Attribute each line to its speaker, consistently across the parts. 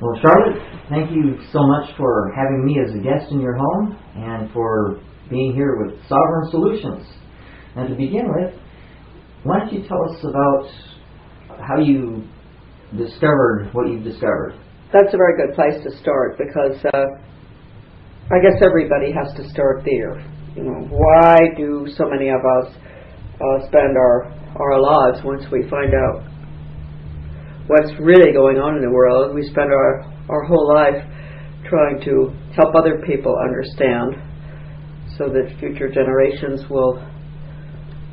Speaker 1: Well, Charlotte, thank you so much for having me as a guest in your home and for being here with Sovereign Solutions. And to begin with, why don't you tell us about how you discovered what you've discovered?
Speaker 2: That's a very good place to start because uh, I guess everybody has to start there. You know, why do so many of us uh, spend our our lives once we find out what's really going on in the world. We spend our, our whole life trying to help other people understand so that future generations will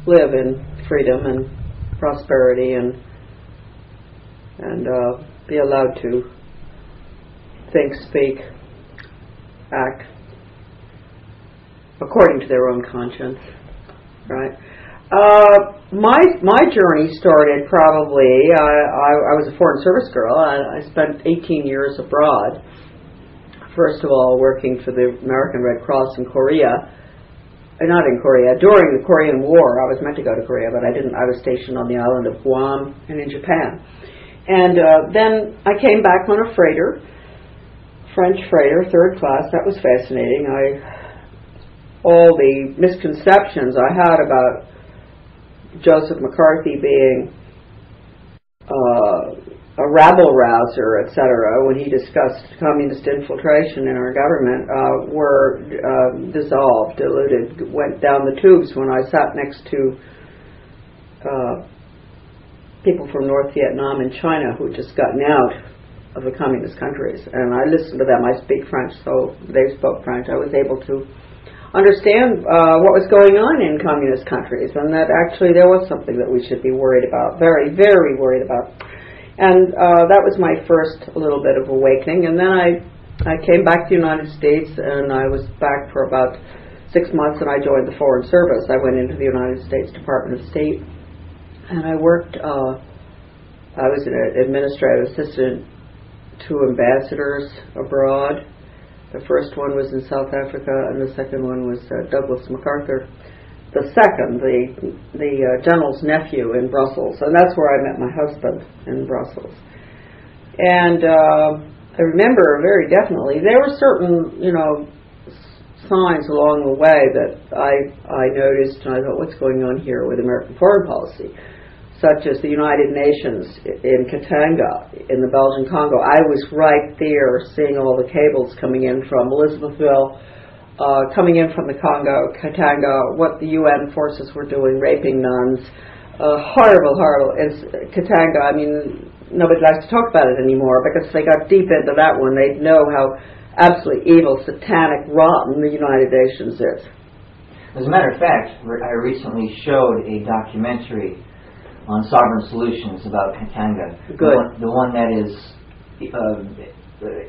Speaker 2: live in freedom and prosperity and and uh, be allowed to think, speak, act according to their own conscience, right? Uh, my my journey started probably. Uh, I, I was a foreign service girl. I, I spent 18 years abroad. First of all, working for the American Red Cross in Korea. Uh, not in Korea. During the Korean War, I was meant to go to Korea, but I didn't. I was stationed on the island of Guam and in Japan. And uh, then I came back on a freighter, French freighter, third class. That was fascinating. I all the misconceptions I had about Joseph McCarthy being uh, a rabble rouser, etc., when he discussed communist infiltration in our government, uh, were uh, dissolved, diluted, went down the tubes when I sat next to uh, people from North Vietnam and China who had just gotten out of the communist countries. And I listened to them. I speak French, so they spoke French. I was able to understand uh, what was going on in communist countries and that actually there was something that we should be worried about, very, very worried about. And uh, that was my first little bit of awakening. And then I, I came back to the United States and I was back for about six months and I joined the Foreign Service. I went into the United States Department of State and I worked, uh, I was an administrative assistant to ambassadors abroad the first one was in South Africa, and the second one was uh, Douglas MacArthur. The second, the the uh, general's nephew in Brussels, and that's where I met my husband in Brussels. And uh, I remember very definitely there were certain, you know, signs along the way that I I noticed, and I thought, what's going on here with American foreign policy? Such as the United Nations in Katanga in the Belgian Congo. I was right there seeing all the cables coming in from Elizabethville, uh, coming in from the Congo, Katanga, what the UN forces were doing, raping nuns. Uh, horrible, horrible. It's, Katanga, I mean, nobody likes to talk about it anymore because they got deep into that one, they'd know how absolutely evil, satanic, rotten the United Nations is.
Speaker 1: As a matter of fact, I recently showed a documentary on Sovereign Solutions about Katanga.
Speaker 2: Good.
Speaker 1: The one, the one that is uh,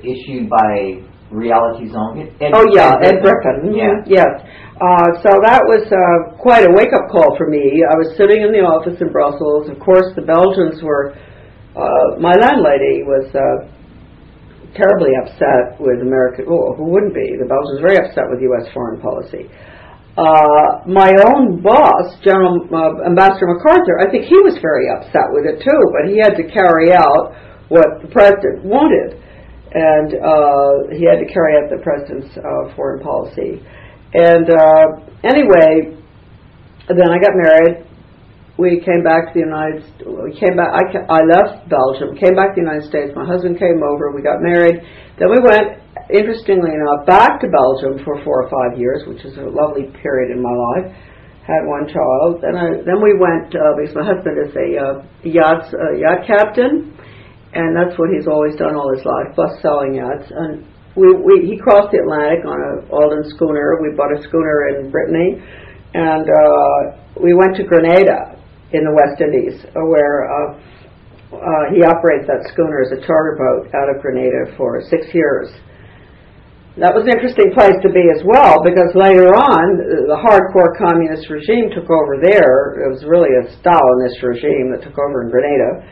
Speaker 1: issued by Reality Zone.
Speaker 2: Ed, oh yeah, Ed, Ed Griffin.
Speaker 1: Yeah.
Speaker 2: Yes. Uh, so that was uh, quite a wake-up call for me. I was sitting in the office in Brussels. Of course, the Belgians were. Uh, my landlady was uh, terribly upset with American. Oh, who wouldn't be? The Belgians were very upset with U.S. foreign policy. Uh, my own boss, General uh, Ambassador MacArthur, I think he was very upset with it too, but he had to carry out what the president wanted, and uh, he had to carry out the president's uh, foreign policy. And uh, anyway, then I got married. We came back to the United. We came back. I, I left Belgium, came back to the United States. My husband came over. We got married. Then we went interestingly enough, back to Belgium for four or five years, which is a lovely period in my life. Had one child, and I, then we went uh, because my husband is a uh, yacht uh, yacht captain, and that's what he's always done all his life, plus selling yachts. And we, we he crossed the Atlantic on a Alden schooner. We bought a schooner in Brittany, and uh, we went to Grenada in the West Indies, where. Uh, uh, he operates that schooner as a charter boat out of Grenada for six years that was an interesting place to be as well because later on, the hardcore communist regime took over there. It was really a Stalinist regime that took over in Grenada.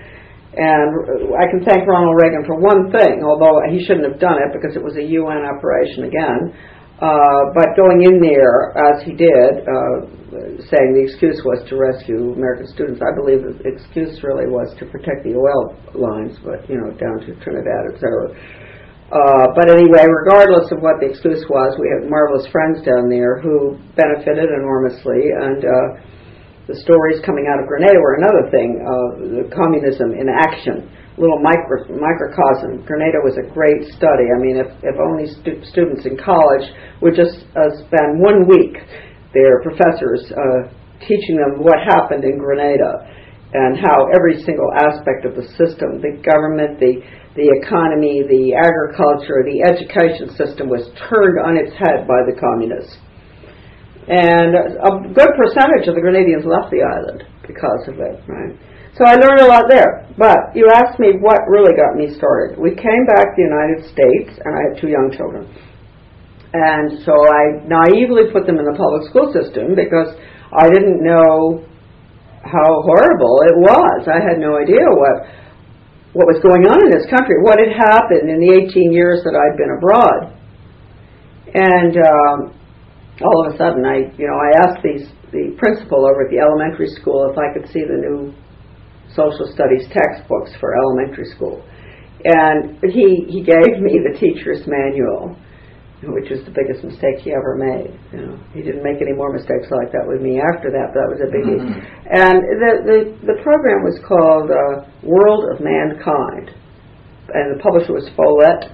Speaker 2: And I can thank Ronald Reagan for one thing, although he shouldn't have done it because it was a UN operation again. Uh, but going in there, as he did, uh, saying the excuse was to rescue American students, I believe the excuse really was to protect the oil lines, but, you know, down to Trinidad, et cetera. Uh, but anyway, regardless of what the excuse was, we had marvelous friends down there who benefited enormously, and uh, the stories coming out of Grenada were another thing, uh, communism in action little micro, microcosm. Grenada was a great study. I mean, if, if only stu- students in college would just uh, spend one week, their professors uh, teaching them what happened in Grenada and how every single aspect of the system, the government, the the economy, the agriculture, the education system was turned on its head by the communists. And a good percentage of the Grenadians left the island because of it, right? So I learned a lot there. But you asked me what really got me started. We came back to the United States, and I had two young children. And so I naively put them in the public school system because I didn't know how horrible it was. I had no idea what what was going on in this country, what had happened in the 18 years that I'd been abroad. And um, all of a sudden, I you know I asked these the principal over at the elementary school if I could see the new social studies textbooks for elementary school. And he, he gave me the teacher's manual, which was the biggest mistake he ever made. You know, he didn't make any more mistakes like that with me after that, but that was a biggie. Mm-hmm. And the, the, the program was called uh, World of Mankind, and the publisher was Follett.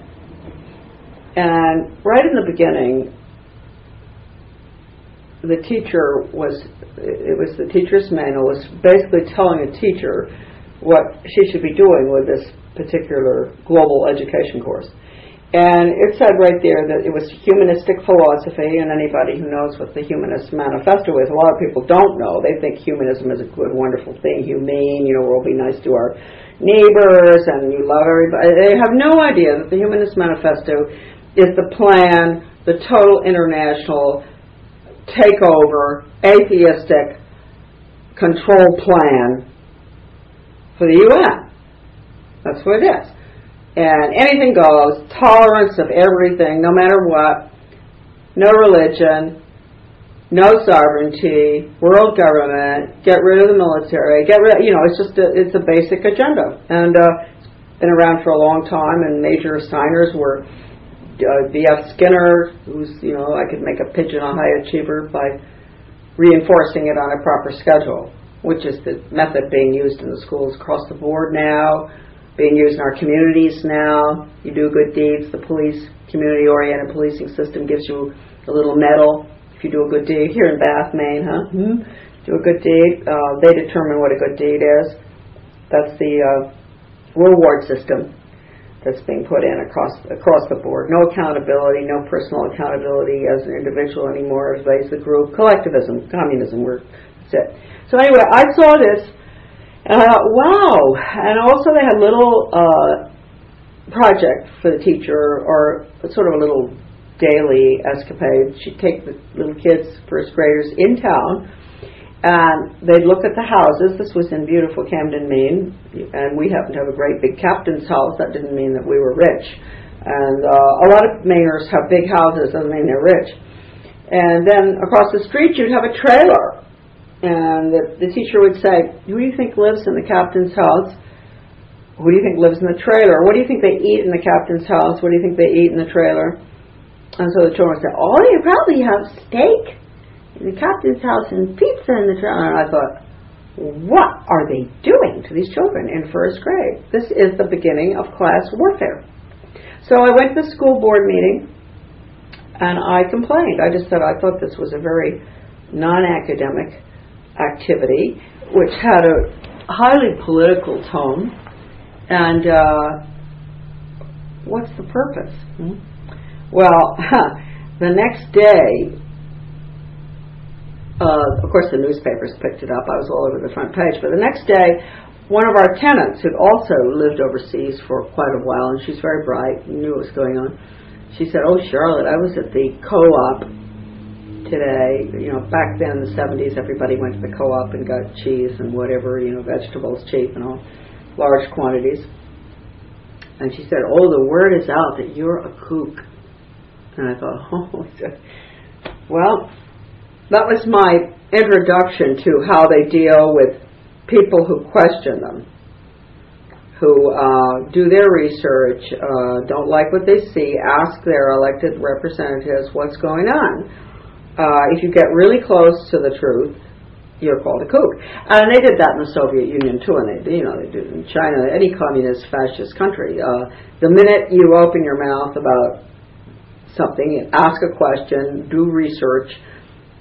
Speaker 2: And right in the beginning, the teacher was it was the teacher's manual was basically telling a teacher what she should be doing with this particular global education course. And it said right there that it was humanistic philosophy, and anybody who knows what the Humanist Manifesto is, a lot of people don't know. They think humanism is a good, wonderful thing, humane, you know, we'll be nice to our neighbors, and you love everybody. They have no idea that the Humanist Manifesto is the plan, the total international takeover, atheistic control plan for the UN. That's what it is. And anything goes, tolerance of everything, no matter what, no religion, no sovereignty, world government, get rid of the military, get rid, you know, it's just a, it's a basic agenda. And uh, it's been around for a long time, and major signers were uh, B.F. Skinner, who's, you know, I could make a pigeon a high achiever by reinforcing it on a proper schedule, which is the method being used in the schools across the board now, being used in our communities now. You do good deeds, the police, community oriented policing system gives you a little medal if you do a good deed. Here in Bath, Maine, huh? Hmm? Do a good deed. Uh, they determine what a good deed is. That's the uh, reward system that's being put in across across the board. No accountability, no personal accountability as an individual anymore, as a group. Collectivism, communism, we're, that's it. So anyway, I saw this, thought, wow. And also they had little uh, project for the teacher, or sort of a little daily escapade. She'd take the little kids, first graders, in town and they'd look at the houses. This was in beautiful Camden, Maine, and we happened to have a great big captain's house. That didn't mean that we were rich. And uh, a lot of Mainers have big houses, doesn't mean they're rich. And then across the street, you'd have a trailer. And the, the teacher would say, Who do you think lives in the captain's house? Who do you think lives in the trailer? What do you think they eat in the captain's house? What do you think they eat in the trailer? And so the children would say, Oh, you probably have steak in the captain's house and pizza in the trailer. And I thought, what are they doing to these children in first grade? This is the beginning of class warfare. So I went to the school board meeting and I complained. I just said I thought this was a very non academic activity, which had a highly political tone. And uh, what's the purpose? Hmm? Well, the next day, uh, of course, the newspapers picked it up. I was all over the front page. But the next day, one of our tenants, who'd also lived overseas for quite a while, and she's very bright, knew what was going on, she said, "Oh, Charlotte, I was at the co-op today. You know, back then in the 70s, everybody went to the co-op and got cheese and whatever, you know, vegetables cheap and all, large quantities." And she said, "Oh, the word is out that you're a kook." And I thought, oh, well, that was my introduction to how they deal with people who question them, who uh, do their research, uh, don't like what they see, ask their elected representatives what's going on. Uh, if you get really close to the truth, you're called a kook. And they did that in the Soviet Union too, and they, you know, they did in China, any communist fascist country. Uh, the minute you open your mouth about something, ask a question, do research,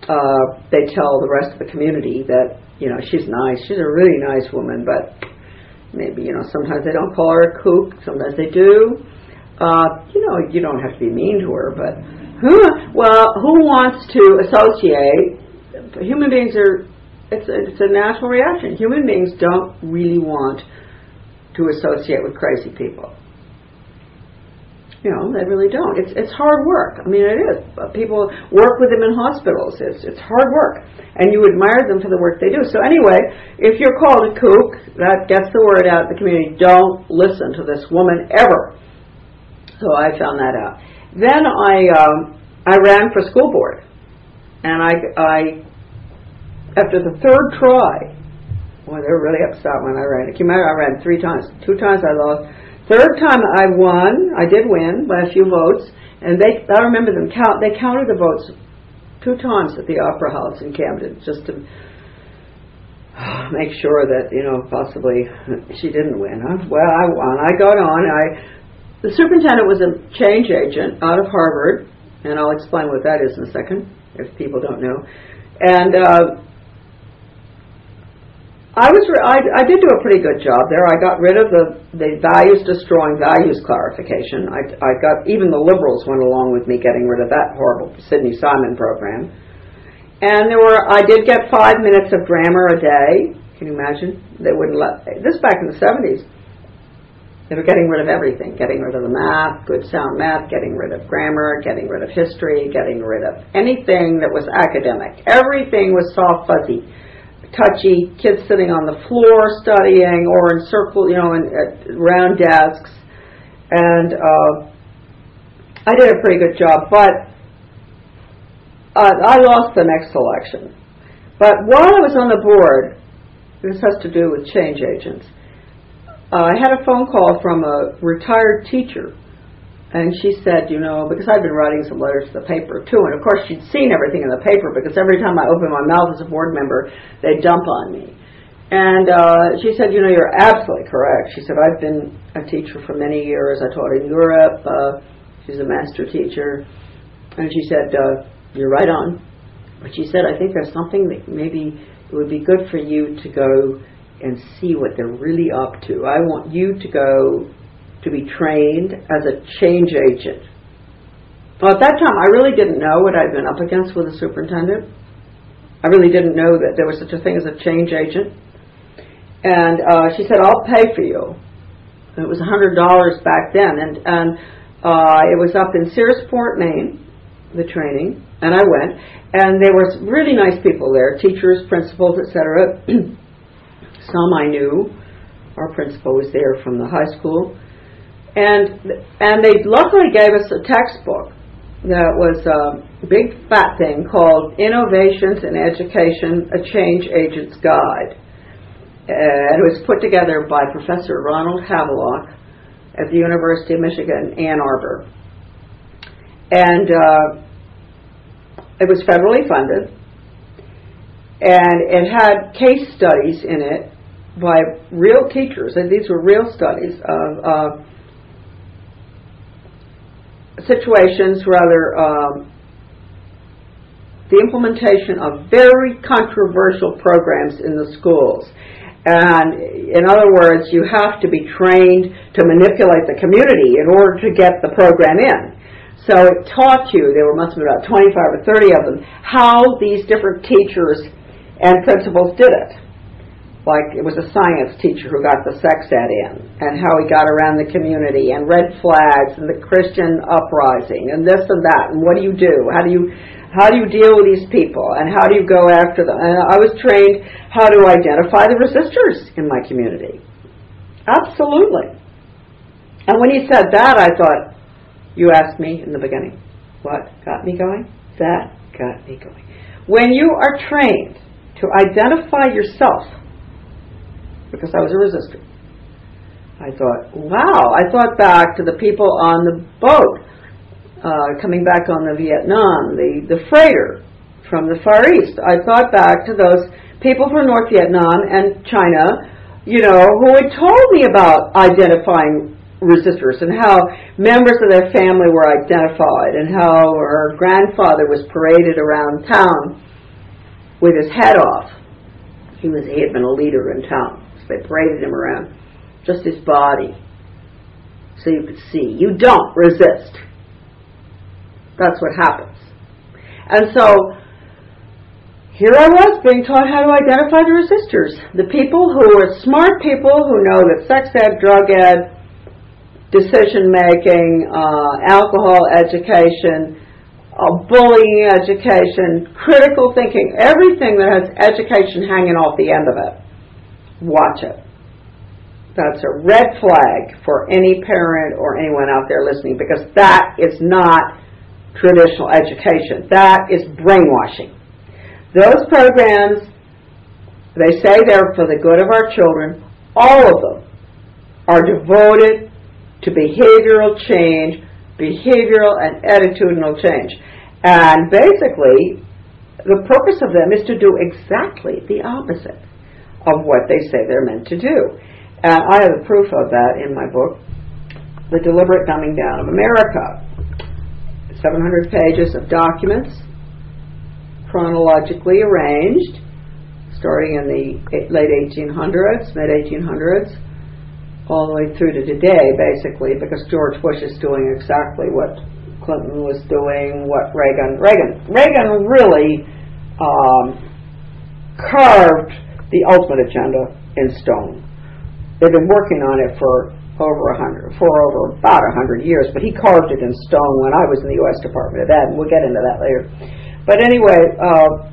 Speaker 2: uh, they tell the rest of the community that you know she's nice, she's a really nice woman, but maybe you know sometimes they don't call her a kook, sometimes they do. Uh, you know, you don't have to be mean to her, but? Well, who wants to associate? Human beings are it's a, it's a natural reaction. Human beings don't really want to associate with crazy people. You know, they really don't. It's it's hard work. I mean, it is. People work with them in hospitals. It's it's hard work, and you admire them for the work they do. So anyway, if you're called a kook, that gets the word out in the community. Don't listen to this woman ever. So I found that out. Then I um, I ran for school board, and I I after the third try, boy, they were really upset when I ran. Can you imagine? I ran three times. Two times I lost. Third time I won. I did win by a few votes, and they. I remember them count. They counted the votes two times at the Opera House in Camden, just to make sure that you know possibly she didn't win. Huh? Well, I won. I got on. I. The superintendent was a change agent out of Harvard, and I'll explain what that is in a second if people don't know. And uh, I was I, I did do a pretty good job there. I got rid of the the values destroying values clarification. I, I got even the liberals went along with me getting rid of that horrible Sidney Simon program. And there were I did get five minutes of grammar a day. Can you imagine? They wouldn't let this back in the seventies. They were getting rid of everything, getting rid of the math, good sound math, getting rid of grammar, getting rid of history, getting rid of anything that was academic. Everything was soft fuzzy touchy, kids sitting on the floor studying or in circle, you know, in, at round desks. And uh, I did a pretty good job, but uh, I lost the next election. But while I was on the board, this has to do with change agents, uh, I had a phone call from a retired teacher and she said, you know, because I'd been writing some letters to the paper too, and of course she'd seen everything in the paper because every time I opened my mouth as a board member, they'd dump on me. And uh, she said, you know, you're absolutely correct. She said, I've been a teacher for many years. I taught in Europe. Uh, she's a master teacher. And she said, uh, you're right on. But she said, I think there's something that maybe it would be good for you to go and see what they're really up to. I want you to go to be trained as a change agent. Well, at that time, I really didn't know what I'd been up against with a superintendent. I really didn't know that there was such a thing as a change agent. And uh, she said, "I'll pay for you." It was a hundred dollars back then, and and uh, it was up in Searsport, Maine, the training, and I went, and there were really nice people there, teachers, principals, etc. Some I knew. Our principal was there from the high school. And and they luckily gave us a textbook that was a big fat thing called Innovations in Education: A Change Agent's Guide. And it was put together by Professor Ronald Havelock at the University of Michigan, Ann Arbor. And uh, it was federally funded, and it had case studies in it by real teachers, and these were real studies of uh, situations, rather, um, the implementation of very controversial programs in the schools. And in other words, you have to be trained to manipulate the community in order to get the program in. So it taught you, there were must have been about 25 or 30 of them, how these different teachers and principals did it like it was a science teacher who got the sex ed in, and how he got around the community, and red flags, and the Christian uprising, and this and that, and what do you do? How do you how do you deal with these people, and how do you go after them? And I was trained how to identify the resistors in my community. Absolutely. And when he said that, I thought, you asked me in the beginning. what got me going? That got me going. When you are trained to identify yourself, because I was a resistor, I thought, wow, I thought back to the people on the boat uh, coming back on the Vietnam, the, the freighter from the Far East. I thought back to those people from North Vietnam and China, you know, who had told me about identifying resistors and how members of their family were identified and how her grandfather was paraded around town with his head off. He was he had been a leader in town. They paraded him around. Just his body. So you could see. You don't resist. That's what happens. And so here I was being taught how to identify the resistors. The people who are smart people who know that sex ed, drug ed, decision making, uh, alcohol education, uh, bullying education, critical thinking, everything that has education hanging off the end of it. Watch it. That's a red flag for any parent or anyone out there listening because that is not traditional education. That is brainwashing. Those programs, they say they're for the good of our children. All of them are devoted to behavioral change, behavioral and attitudinal change. And basically, the purpose of them is to do exactly the opposite of what they say they're meant to do. And I have proof of that in my book, The Deliberate Dumbing Down of America. 700 pages of documents, chronologically arranged, starting in the late 1800s, mid 1800s, all the way through to today, basically, because George Bush is doing exactly what Clinton was doing, what Reagan, Reagan, Reagan really um, carved the ultimate agenda in stone. They've been working on it for over a hundred, for over about a hundred years, but he carved it in stone when I was in the U.S. Department of Ed, and we'll get into that later. But anyway, uh,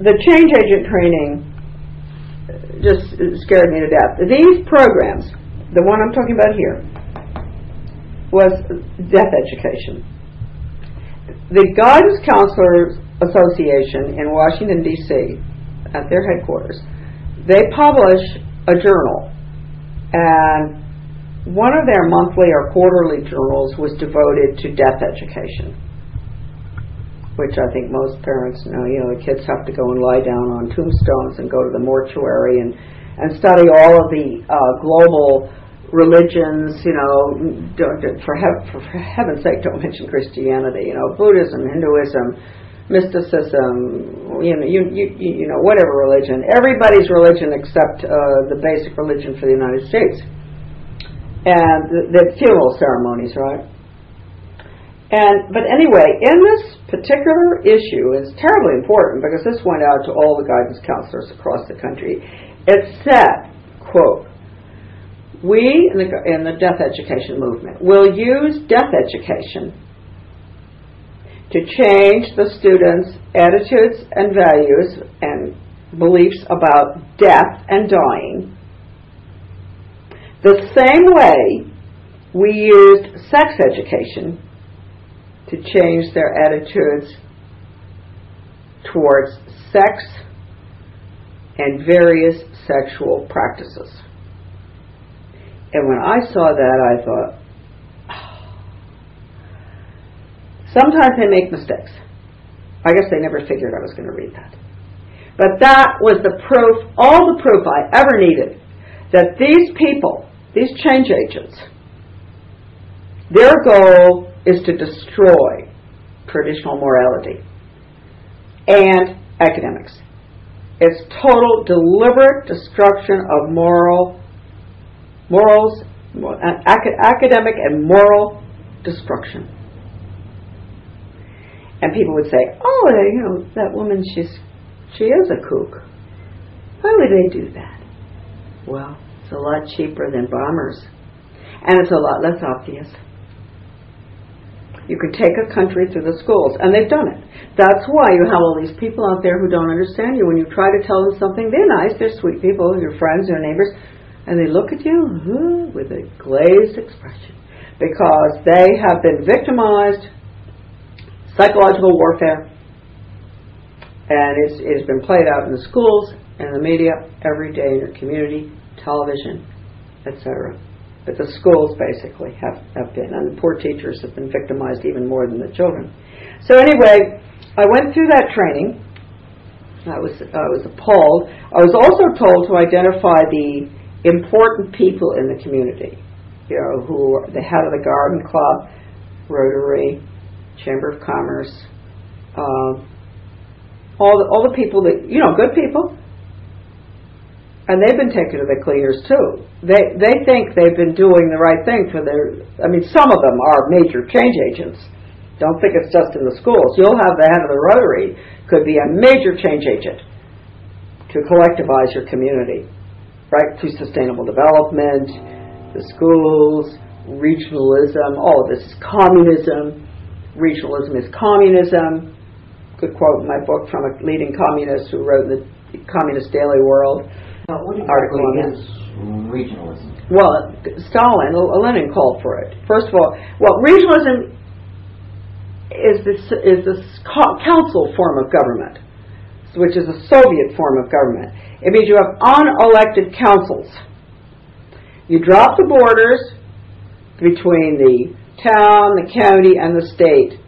Speaker 2: the change agent training just scared me to death. These programs, the one I'm talking about here, was death education. The Guidance Counselors Association in Washington, D.C., at their headquarters, they publish a journal and one of their monthly or quarterly journals was devoted to death education, which I think most parents know. You know, the kids have to go and lie down on tombstones and go to the mortuary and, and study all of the uh, global religions, you know, for, he- for heaven's sake, don't mention Christianity, you know, Buddhism, Hinduism, mysticism, you know, you, you, you know, whatever religion, everybody's religion except uh, the basic religion for the United States, and the, the funeral ceremonies, right? And but anyway, in this particular issue, it's terribly important because this went out to all the guidance counselors across the country. It said, "quote." We in the, in the death education movement will use death education to change the students' attitudes and values and beliefs about death and dying the same way we used sex education to change their attitudes towards sex and various sexual practices. And when I saw that, I thought, Sometimes they make mistakes. I guess they never figured I was going to read that. But that was the proof, all the proof I ever needed, that these people, these change agents, their goal is to destroy traditional morality and academics. It's total, deliberate destruction of moral, morals, academic and moral destruction. And people would say, "Oh, uh, you know, that woman, she's she is a kook. Why would they do that?" Well, it's a lot cheaper than bombers, and it's a lot less obvious. You could take a country through the schools, and they've done it. That's why you have all these people out there who don't understand you. When you try to tell them something, they're nice, they're sweet people, your friends, your neighbors, and they look at you with a glazed expression. because they have been victimized, psychological warfare, and it's, it's been played out in the schools and the media every day in your community, television, etc. But the schools basically have, have been, and the poor teachers have been victimized even more than the children. So anyway, I went through that training. I was I was appalled. I was also told to identify the important people in the community. You know, who the head of the garden club, Rotary, Chamber of Commerce, uh, all the all the people that you know, good people, and they've been taken to the cleaners too. They they think they've been doing the right thing for their. I mean, some of them are major change agents. Don't think it's just in the schools. You'll have the head of the Rotary could be a major change agent to collectivize your community, right? Through sustainable development, the schools, regionalism, all of this is communism. Regionalism is communism. Good quote in my book from a leading communist who wrote in the Communist Daily World.
Speaker 1: What
Speaker 2: Article on
Speaker 1: is regionalism?
Speaker 2: Well, Stalin, Lenin called for it. First of all, well, regionalism is this is this council form of government, which is a Soviet form of government. It means you have unelected councils. You drop the borders between the town, the county, and the state.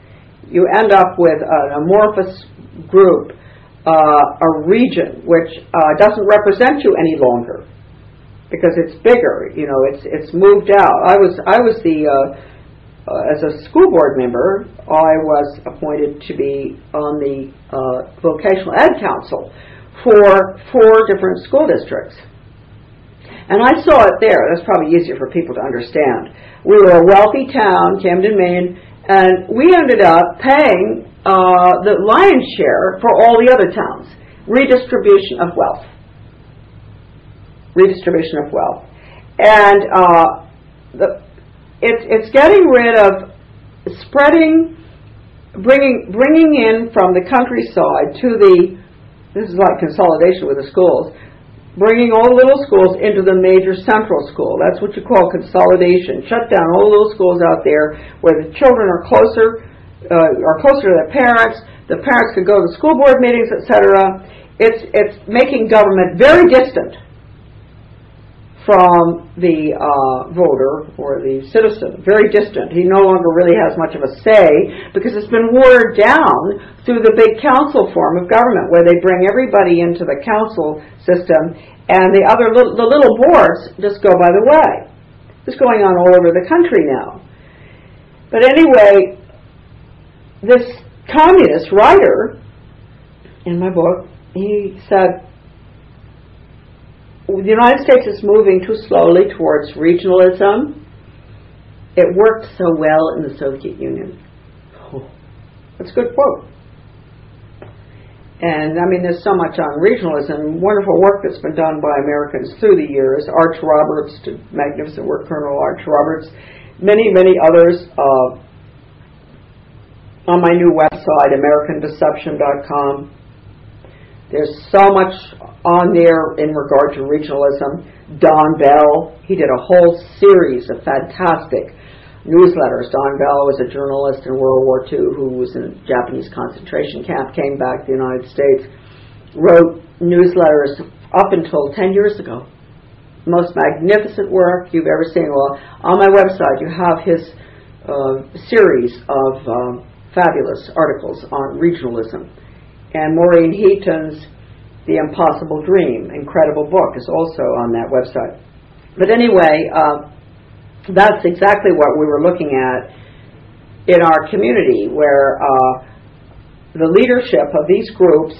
Speaker 2: You end up with an amorphous group, uh, a region, which uh, doesn't represent you any longer because it's bigger. You know, it's it's moved out. I was I was the uh, uh, as a school board member, I was appointed to be on the uh, vocational ed council for four different school districts. And I saw it there. That's probably easier for people to understand. We were a wealthy town, Camden, Maine, and we ended up paying uh, the lion's share for all the other towns. Redistribution of wealth. Redistribution of wealth. And uh, the, it's it's getting rid of spreading, bringing bringing in from the countryside to the. This is like consolidation with the schools. Bringing all the little schools into the major central school. That's what you call consolidation. Shut down all those schools out there where the children are closer, uh, are closer to their parents. The parents can go to school board meetings, etc. It's it's making government very distant from the uh, voter or the citizen, very distant. He no longer really has much of a say because it's been watered down through the big council form of government where they bring everybody into the council system and the other little, the little boards just go by the way. It's going on all over the country now. But anyway, this communist writer in my book, he said, the United States is moving too slowly towards regionalism. It worked so well in the Soviet Union. That's a good quote. And I mean, there's so much on regionalism, wonderful work that's been done by Americans through the years. Arch Roberts did magnificent work, Colonel Arch Roberts, many, many others. Uh, on my new website, AmericanDeception.com, there's so much on there in regard to regionalism. Don Bell, he did a whole series of fantastic newsletters. Don Bell was a journalist in World War II who was in a Japanese concentration camp, came back to the United States, wrote newsletters up until 10 years ago. Most magnificent work you've ever seen. Well, on my website you have his uh, series of um, fabulous articles on regionalism and Maureen Heaton's The Impossible Dream, incredible book, is also on that website. But anyway, uh, that's exactly what we were looking at in our community, where uh, the leadership of these groups,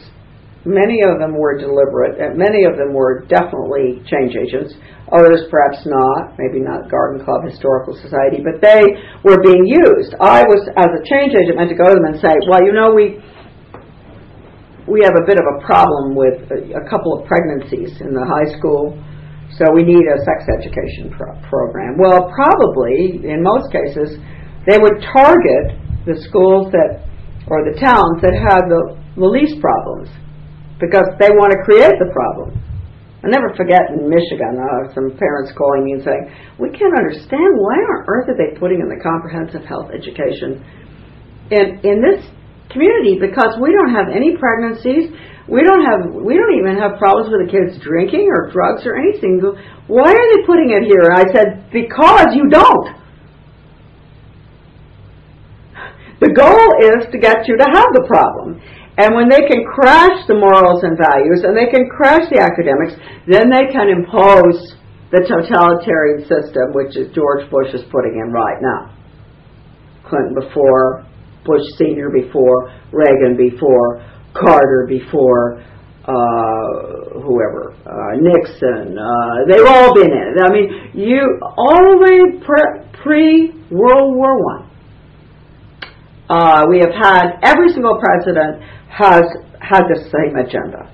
Speaker 2: many of them were deliberate, and many of them were definitely change agents. Others perhaps not, maybe not Garden Club Historical Society, but they were being used. I was, as a change agent, meant to go to them and say, well, you know, we we have a bit of a problem with a, a couple of pregnancies in the high school, so we need a sex education pro- program. Well, probably in most cases, they would target the schools that or the towns that have the, the least problems because they want to create the problem. I'll never forget in Michigan, uh, some parents calling me and saying, "We can't understand why on earth are they putting in the comprehensive health education in in this community because we don't have any pregnancies, we don't have we don't even have problems with the kids drinking or drugs or anything. Why are they putting it here?" I said, "Because you don't." The goal is to get you to have the problem. And when they can crash the morals and values and they can crash the academics, then they can impose the totalitarian system which is George Bush is putting in right now. Clinton before, Bush Sr. before, Reagan before, Carter before, uh, whoever, uh, Nixon, uh, they've all been in it. I mean, you, all the way pre World War One, uh, we have had every single president has had the same agenda.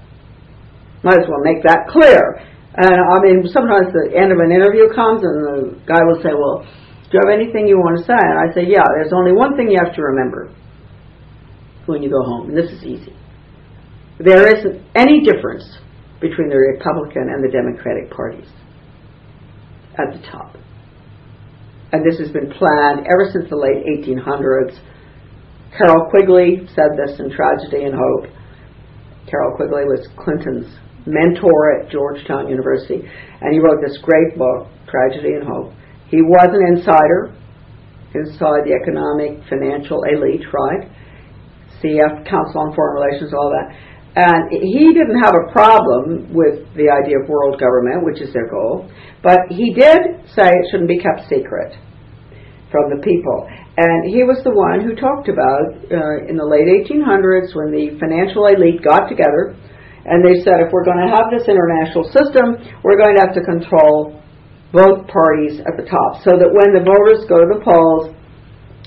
Speaker 2: Might as well make that clear. And I mean, sometimes the end of an interview comes and the guy will say, well, do you have anything you want to say? And I say, yeah, there's only one thing you have to remember when you go home, and this is easy. There isn't any difference between the Republican and the Democratic parties at the top. And this has been planned ever since the late 1800s Carroll Quigley said this in Tragedy and Hope. Carroll Quigley was Clinton's mentor at Georgetown University, and he wrote this great book, Tragedy and Hope. He was an insider inside the economic, financial elite, right? CF, Council on Foreign Relations, all that. And he didn't have a problem with the idea of world government, which is their goal, but he did say it shouldn't be kept secret from the people. And he was the one who talked about uh, in the late 1800s when the financial elite got together and they said if we're going to have this international system, we're going to have to control both parties at the top so that when the voters go to the polls,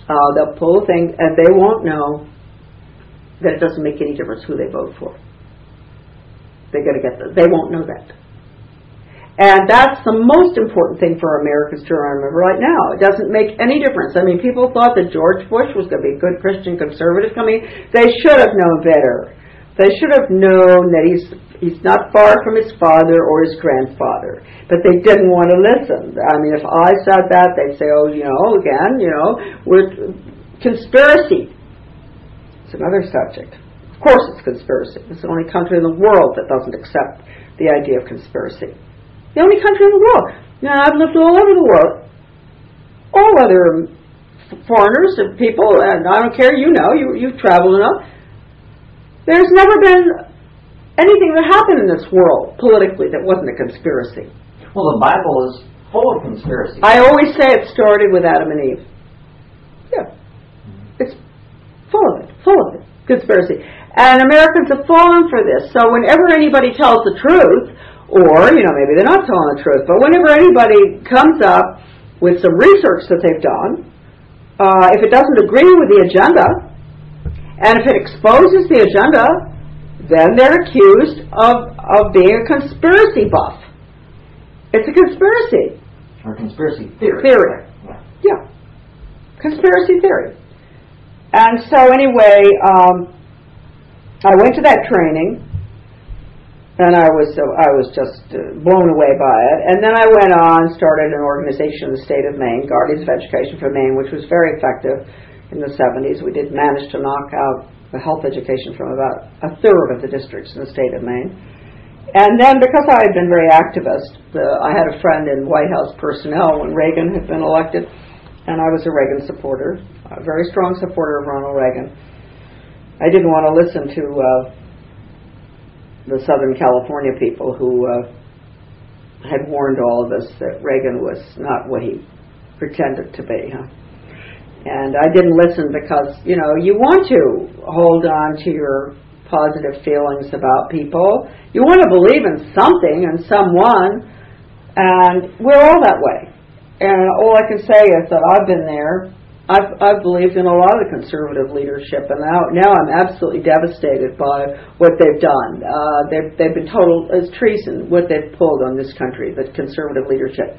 Speaker 2: uh, they'll pull a thing and they won't know that it doesn't make any difference who they vote for. They're going to get the, they won't know that. And that's the most important thing for Americans to remember right now. It doesn't make any difference. I mean, people thought that George Bush was going to be a good Christian conservative coming. They should have known better. They should have known that he's he's not far from his father or his grandfather. But they didn't want to listen. I mean, if I said that, they'd say, "Oh, you know, again, you know, we're conspiracy." It's another subject. Of course, it's conspiracy. It's the only country in the world that doesn't accept the idea of conspiracy. The only country in the world. Now, I've lived all over the world. All other foreigners and people, and I don't care, you know, you, you've traveled enough. There's never been anything that happened in this world politically that wasn't a conspiracy.
Speaker 1: Well, the Bible is full of conspiracies.
Speaker 2: I always say it started with Adam and Eve. Yeah. It's full of it, full of it. Conspiracy. And Americans have fallen for this. So whenever anybody tells the truth, or, you know, maybe they're not telling the truth. But whenever anybody comes up with some research that they've done, uh, if it doesn't agree with the agenda, and if it exposes the agenda, then they're accused of, of being a conspiracy buff. It's a conspiracy.
Speaker 1: Or conspiracy theory.
Speaker 2: Theory.
Speaker 1: Yeah.
Speaker 2: Yeah. Conspiracy theory. And so anyway, um, I went to that training and I was uh, I was just uh, blown away by it. And then I went on, started an organization in the state of Maine, Guardians of Education for Maine, which was very effective in the 70s. We did manage to knock out the health education from about a third of the districts in the state of Maine. And then, because I had been very activist, uh, I had a friend in White House personnel when Reagan had been elected, and I was a Reagan supporter, a very strong supporter of Ronald Reagan. I didn't want to listen to uh, the Southern California people who uh, had warned all of us that Reagan was not what he pretended to be. Huh? And I didn't listen because, you know, you want to hold on to your positive feelings about people. You want to believe in something and someone, and we're all that way. And all I can say is that I've been there I've, I've believed in a lot of the conservative leadership, and now now I'm absolutely devastated by what they've done. Uh, they've they've been total as treason what they've pulled on this country, the conservative leadership,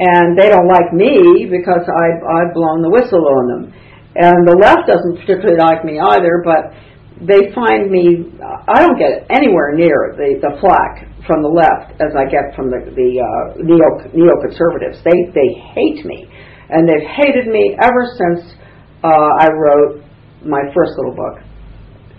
Speaker 2: and they don't like me because I've I've blown the whistle on them, and the left doesn't particularly like me either. But they find me, I don't get anywhere near the, the flack from the left as I get from the, the uh, neo, neoconservatives. They, they hate me. And they've hated me ever since uh, I wrote my first little book,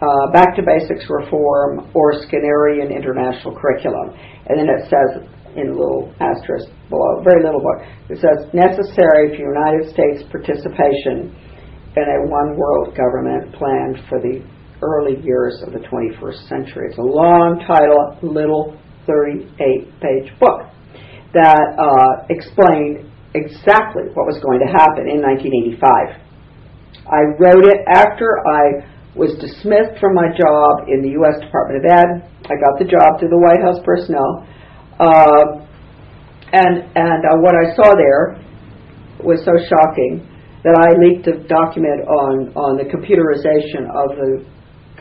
Speaker 2: uh, Back to Basics Reform or Skinnerian International Curriculum. And then it says in little asterisk below, very little book, it says necessary for United States participation in a one world government planned for the early years of the 21st century. It's a long title, little 38 page book that uh, explained exactly what was going to happen in 1985. I wrote it after I was dismissed from my job in the U.S. Department of Ed. I got the job through the White House personnel. Uh, and and uh, what I saw there was so shocking that I leaked a document on, on the computerization of the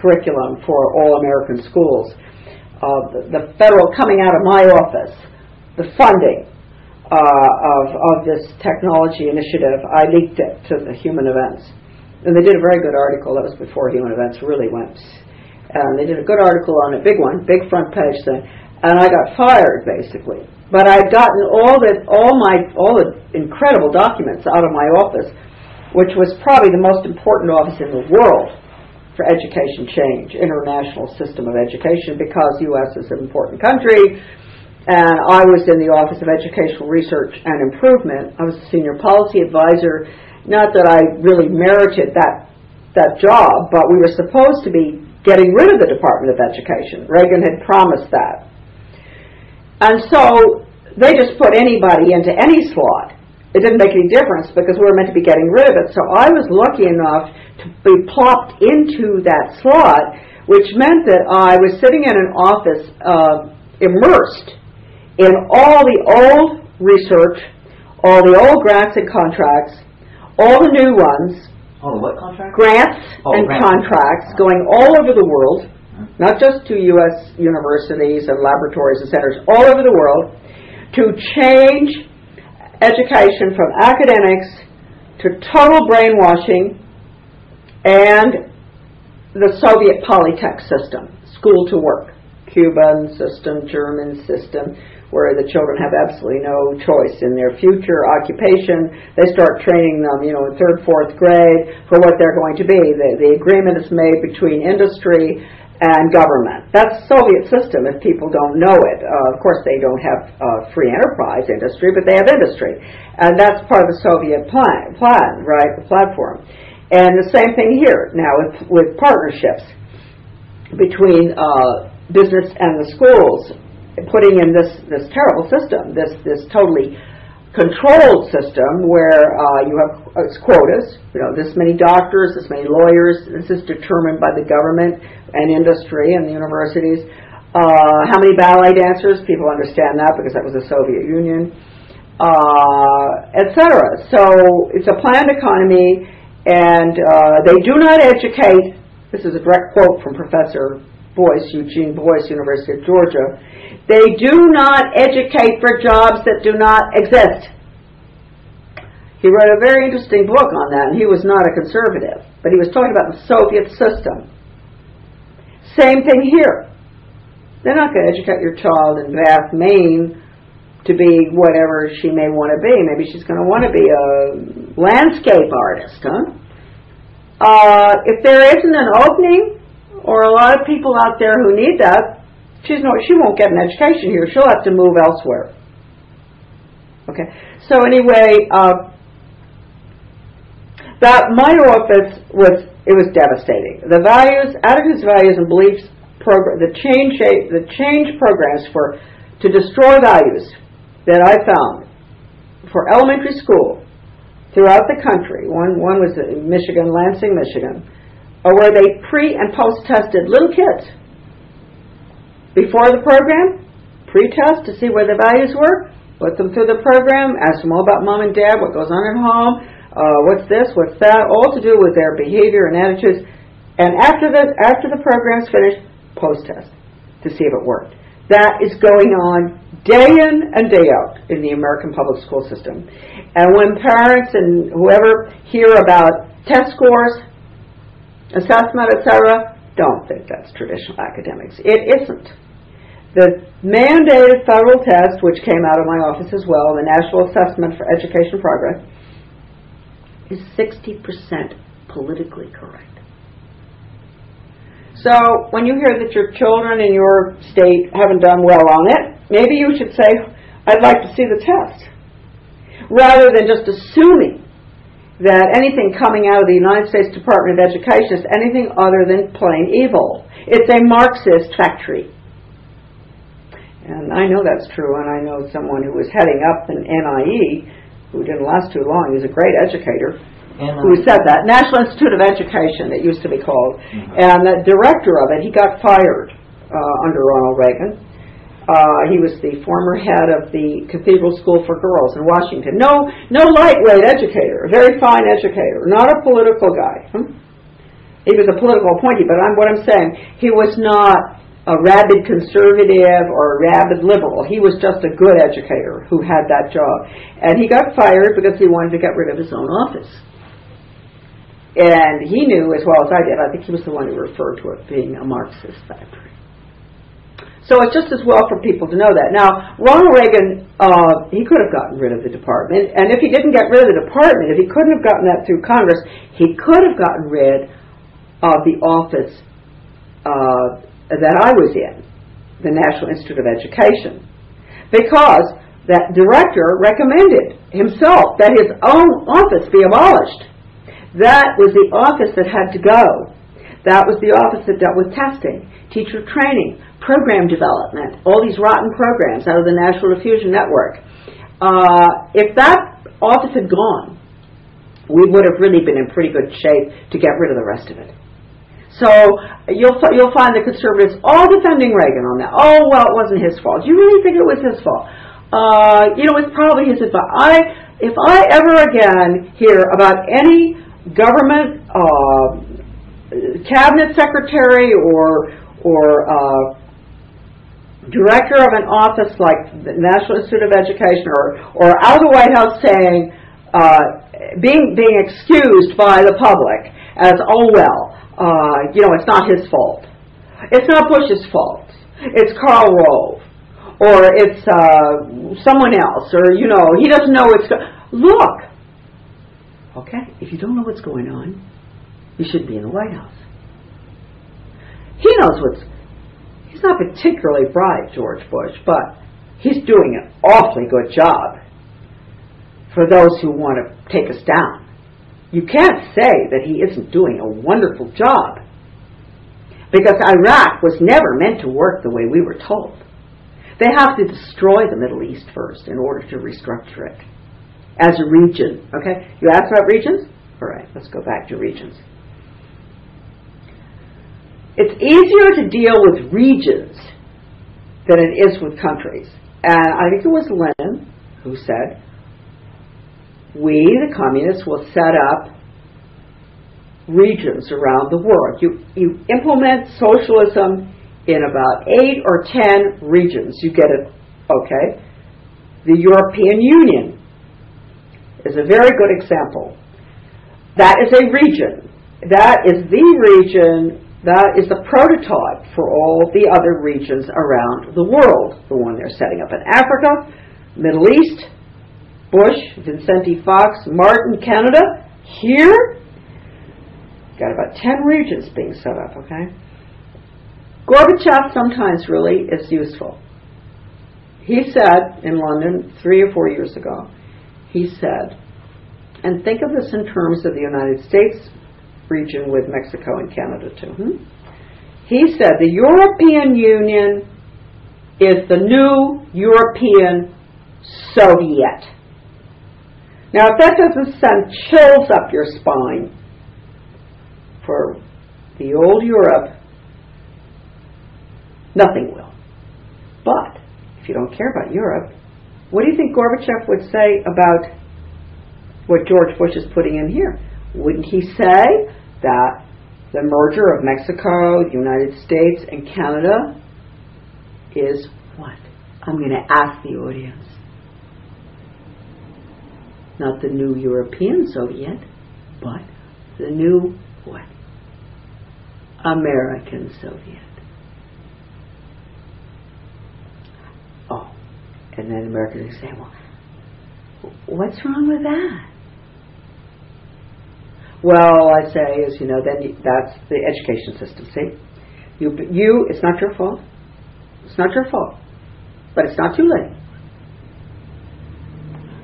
Speaker 2: curriculum for all American schools. Uh, the, the, federal coming out of my office, the funding uh, of, of this technology initiative, I leaked it to the Human Events. And they did a very good article, that was before Human Events really went. And they did a good article on it, big one, big front page thing. And I got fired, basically. But I'd gotten all the, all my, all the incredible documents out of my office, which was probably the most important office in the world for education change, international system of education, because U.S. is an important country. And I was in the Office of Educational Research and Improvement. I was a senior policy advisor. Not that I really merited that that job, but we were supposed to be getting rid of the Department of Education. Reagan had promised that. And so they just put anybody into any slot. It didn't make any difference because we were meant to be getting rid of it. So I was lucky enough to be plopped into that slot, which meant that I was sitting in an office uh, immersed in all the old research, all the old grants and contracts, all the new ones,
Speaker 1: Oh, what contract?
Speaker 2: grants
Speaker 1: Oh,
Speaker 2: and
Speaker 1: grants.
Speaker 2: contracts going all over the world, Mm-hmm. not just to U.S. universities and laboratories and centers, all over the world, to change education from academics to total brainwashing and the Soviet Polytech system, school to work, Cuban system, German system, where the children have absolutely no choice in their future occupation. They start training them, you know, in third, fourth grade for what they're going to be. The, the agreement is made between industry and government. That's Soviet system if people don't know it. Uh, of course, they don't have uh, free enterprise industry, but they have industry. And that's part of the Soviet plan, plan right, the platform. And the same thing here now with, with partnerships between uh, business and the schools, putting in this, this terrible system, this, this totally controlled system where uh, you have uh, it's quotas, you know, this many doctors, this many lawyers, this is determined by the government and industry and the universities. Uh, how many ballet dancers? People understand that because that was the Soviet Union, uh, etc. So it's a planned economy, and uh, they do not educate. This is a direct quote from Professor Boyce, Eugene Boyce, University of Georgia. They do not educate for jobs that do not exist. He wrote a very interesting book on that, and he was not a conservative, but he was talking about the Soviet system. Same thing here. They're not going to educate your child in Bath, Maine to be whatever she may want to be. Maybe she's going to want to be a landscape artist, huh? Uh, if there isn't an opening, or a lot of people out there who need that, she's no, she won't get an education here. She'll have to move elsewhere. Okay. So anyway, uh, that my office was it was devastating. The values, attitudes, values, and beliefs program, the change the change programs for to destroy values that I found for elementary school throughout the country. One one was in Michigan, Lansing, Michigan, or were they pre and post tested little kids before the program, pre-test to see where the values were, put them through the program, ask them all about mom and dad, what goes on at home, uh, what's this, what's that, all to do with their behavior and attitudes. And after the after the program's finished, post-test to see if it worked. That is going on day in and day out in the American public school system. And when parents and whoever hear about test scores, assessment, etc., don't think that's traditional academics. It isn't. The mandated federal test, which came out of my office as well, the National Assessment for Education Progress, is 60% politically correct. So when you hear that your children in your state haven't done well on it, maybe you should say, I'd like to see the test. Rather than just assuming that anything coming out of the United States Department of Education is anything other than plain evil. It's a Marxist factory. And I know that's true, and I know someone who was heading up an NIE who didn't last too long. He was a great educator
Speaker 1: uh,
Speaker 2: who said that. National Institute of Education, it used to be called.
Speaker 1: Mhm.
Speaker 2: And the director of it, he got fired uh, under Ronald Reagan. Uh, he was the former head of the Cathedral School for Girls in Washington. No, no lightweight educator, very fine educator, not a political guy. Hmm? He was a political appointee, but I'm, what I'm saying, he was not a rabid conservative or a rabid liberal. He was just a good educator who had that job. And he got fired because he wanted to get rid of his own office. And he knew as well as I did, I think he was the one who referred to it being a Marxist factory. So it's just as well for people to know that. Now, Ronald Reagan, uh, he could have gotten rid of the department, and if he didn't get rid of the department, if he couldn't have gotten that through Congress, he could have gotten rid of the office uh, that I was in, the National Institute of Education, because that director recommended himself that his own office be abolished. That was the office that had to go. That was the office that dealt with testing, teacher training, program development, all these rotten programs out of the National Diffusion Network. Uh, if that office had gone, we would have really been in pretty good shape to get rid of the rest of it. So you'll you'll find the conservatives all defending Reagan on that. Oh well, it wasn't his fault. Do you really think it was his fault? Uh, you know, it's probably his fault. I if I ever again hear about any government uh, cabinet secretary or or uh, director of an office like the National Institute of Education or or out of the White House saying uh, being being excused by the public as oh well uh, you know it's not his fault. It's not Bush's fault. It's Karl Rove. Or it's uh, someone else. Or you know he doesn't know what's go- look. Okay if you don't know what's going on you shouldn't be in the White House. He knows what's he's not particularly bright, George Bush, but he's doing an awfully good job for those who want to take us down. You can't say that he isn't doing a wonderful job because Iraq was never meant to work the way we were told. They have to destroy the Middle East first in order to restructure it as a region. Okay? You asked about regions? All right, let's go back to regions. It's easier to deal with regions than it is with countries. And I think it was Lenin who said, we, the communists, will set up regions around the world. You, you implement socialism in about eight or ten regions. You get it, okay? The European Union is a very good example. That is a region. That is the region that is the prototype for all the other regions around the world. The one they're setting up in Africa, Middle East, Bush, Vicente Fox, Martin, Canada. Here, got about 10 regions being set up, okay? Gorbachev sometimes really is useful. He said in London three or four years ago, he said, and think of this in terms of the United States region with Mexico and Canada too. Hmm? He said the European Union is the new European Soviet. Now, if that doesn't send chills up your spine for the old Europe, nothing will. But if you don't care about Europe, what do you think Gorbachev would say about what George Bush is putting in here? Wouldn't he say that the merger of Mexico, the United States, and Canada is what? I'm going to ask the audience. Not the new European Soviet, but the new what? American Soviet. Oh, and then Americans say, well, what's wrong with that? Well, I say is, you know, then you, that's the education system. See, you, you, it's not your fault. It's not your fault, but it's not too late.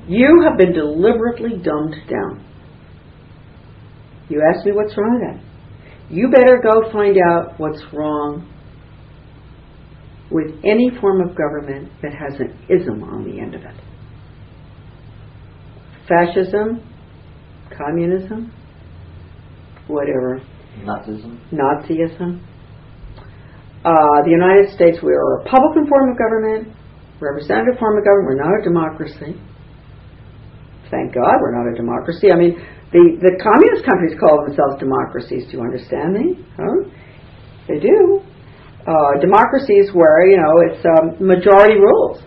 Speaker 2: You have been deliberately dumbed down. You ask me what's wrong with that. You better go find out what's wrong with any form of government that has an ism on the end of it. Fascism, communism, whatever,
Speaker 1: Nazism.
Speaker 2: Nazism. Uh, the United States, we are a Republican form of government, representative form of government. We're not a democracy. Thank God we're not a democracy. I mean, the, the communist countries call themselves democracies. Do you understand me? Huh? They do. Uh, democracies where, you know, it's um, majority rules.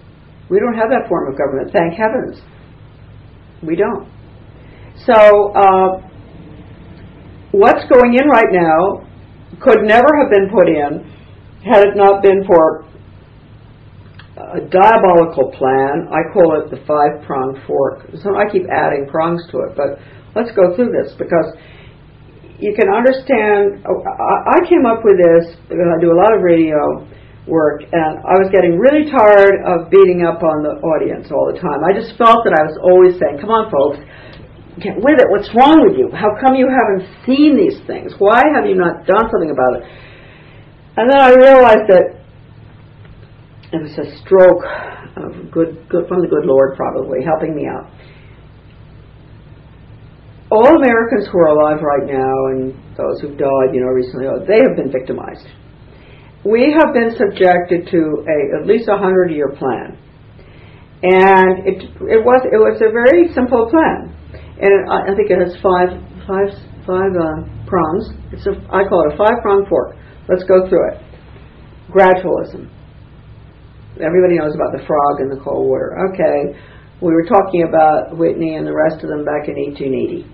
Speaker 2: We don't have that form of government, thank heavens. We don't. So, uh, what's going in right now could never have been put in had it not been for a diabolical plan. I call it the five pronged fork. So I keep adding prongs to it, but let's go through this because you can understand. Oh, I came up with this because I do a lot of radio work, and I was getting really tired of beating up on the audience all the time. I just felt that I was always saying, "Come on, folks." Get with it. What's wrong with you? How come you haven't seen these things? Why have you not done something about it? And then I realized that it was a stroke of good, good from the good Lord, probably helping me out. All Americans who are alive right now, and those who've died, you know, recently, oh, they have been victimized. We have been subjected to a at least a hundred year plan, and it it was it was a very simple plan, and it, I think it has five five five uh, prongs. It's a I call it a five prong fork. Let's go through it. Gradualism everybody knows about the frog in the cold water. Okay, we were talking about Whitney and the rest of them back in 1880,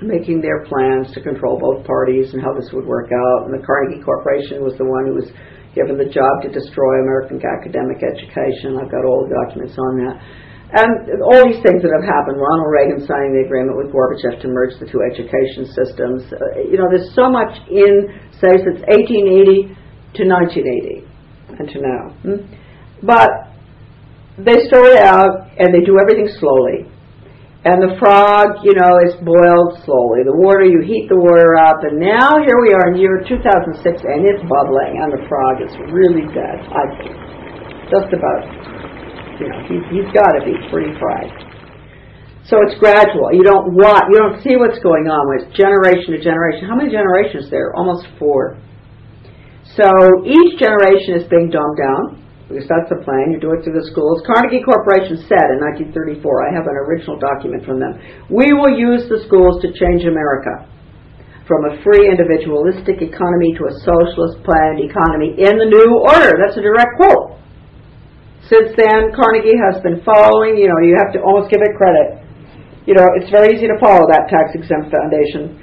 Speaker 2: making their plans to control both parties and how this would work out. And the Carnegie Corporation was the one who was given the job to destroy American academic education. I've got all the documents on that. And all these things that have happened, Ronald Reagan signing the agreement with Gorbachev to merge the two education systems. Uh, you know, there's so much in, say, since 1880 to 1980 and to now. Hmm? But they store it out and they do everything slowly. And the frog, you know, is boiled slowly. The water, you heat the water up, and now here we are in year 2006, and it's bubbling, and the frog is really dead, I think. Just about, you know, he's, he's got to be pretty fried. So it's gradual. You don't want, you don't see what's going on. It's generation to generation. How many generations there? Almost four. So each generation is being dumbed down because that's the plan. You do it through the schools. Carnegie Corporation said in 1934, I have an original document from them, we will use the schools to change America from a free individualistic economy to a socialist planned economy in the new order. That's a direct quote. Since then, Carnegie has been following, you know, you have to almost give it credit. You know, it's very easy to follow that tax exempt foundation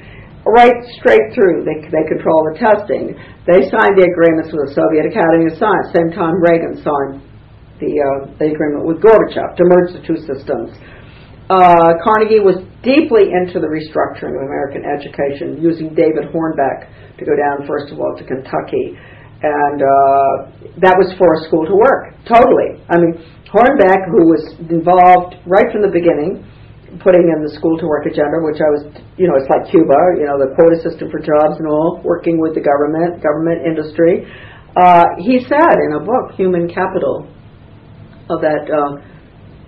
Speaker 2: right straight through. They, they control the testing. They signed the agreements with the Soviet Academy of Science. Same time Reagan signed the, uh, the agreement with Gorbachev to merge the two systems. Uh, Carnegie was deeply into the restructuring of American education, using David Hornbeck to go down, first of all, to Kentucky. And uh, that was for a school to work, totally. I mean, Hornbeck, who was involved right from the beginning, putting in the school to work agenda, which I was, you know, it's like Cuba, you know, the quota system for jobs and all, working with the government, government industry. Uh, he said in a book, Human Capital, of that uh,